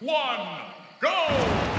one, go!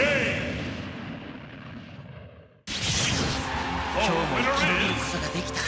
今日も生き延びることができた。